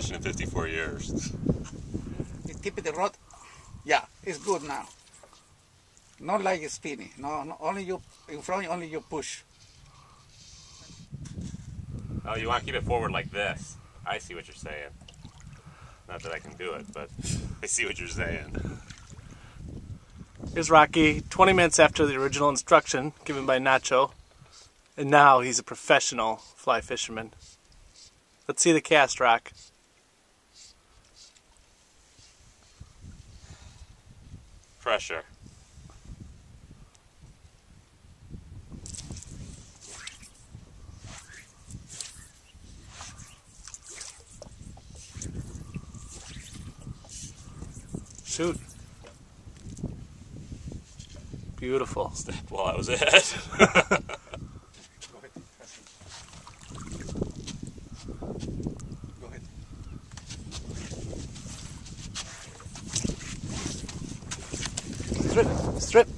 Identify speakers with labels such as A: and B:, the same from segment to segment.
A: fishing in 54 years.
B: You tip the rod. Yeah, it's good now. Not like it's spinning. No, no, only you in front. Only you push.
A: Oh, you want to keep it forward like this. I see what you're saying. Not that I can do it, but I see what you're saying.
C: Here's Rocky, 20 minutes after the original instruction given by Nacho, and now he's a professional fly fisherman. Let's see the cast, Rock.
A: Pressure.
C: Shoot. Beautiful.
A: Well, that was it.
B: Go ahead. Go ahead.
C: Strip, strip.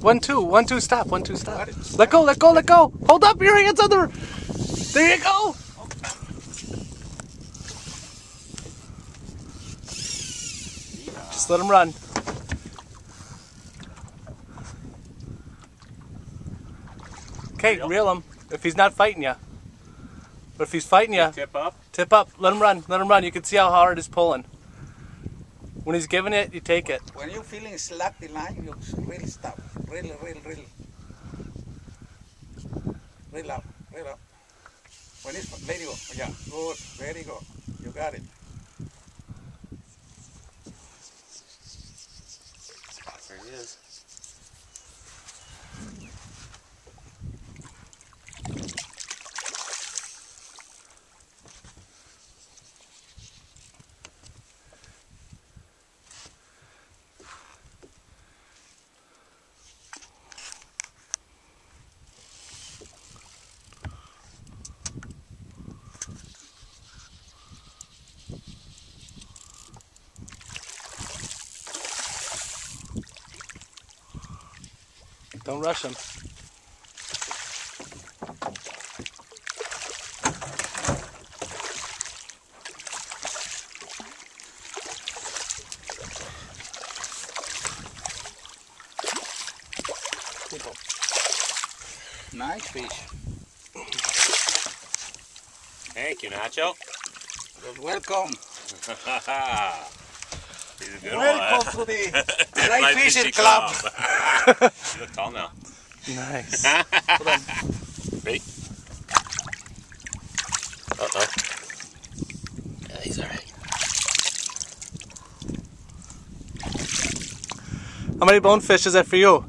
C: One, two, one, two, stop, one, two, stop. Let go, let go, let go. Hold up your hands on the. There you go. Just let him run. Okay,
A: Reel.
C: reel him if he's not fighting you. But if he's fighting you,
A: Tip up.
C: tip up. Let him run. Let him run. You can see how hard he's pulling. When he's giving it, you take it.
B: When you're feeling slack the line, you really stop. Really, really. Reel up, reel up. When it's let it go. Yeah, good. Very good. You got it.
C: Don't rush him.
B: Nice fish.
A: Thank you, Nacho.
B: You're welcome.
A: He's a
B: Welcome
A: one.
B: to the
A: Fly
B: Fly Fishing Club.
A: you look tall now.
C: Nice.
A: Wait. Uh oh. Yeah, he's alright.
C: How many bonefish is that for you?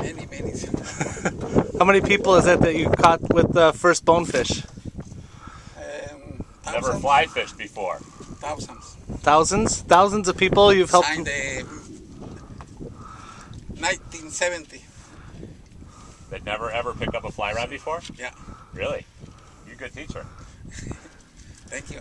B: Many, many.
C: How many people is that that you caught with the first bonefish?
B: Um,
A: Never
B: thousands,
A: fly fished before.
B: Thousands.
C: Thousands? Thousands of people you've helped?
B: Signed the 1970.
A: They'd never ever picked up a fly rod before?
B: Yeah.
A: Really? You're a good teacher.
B: Thank you.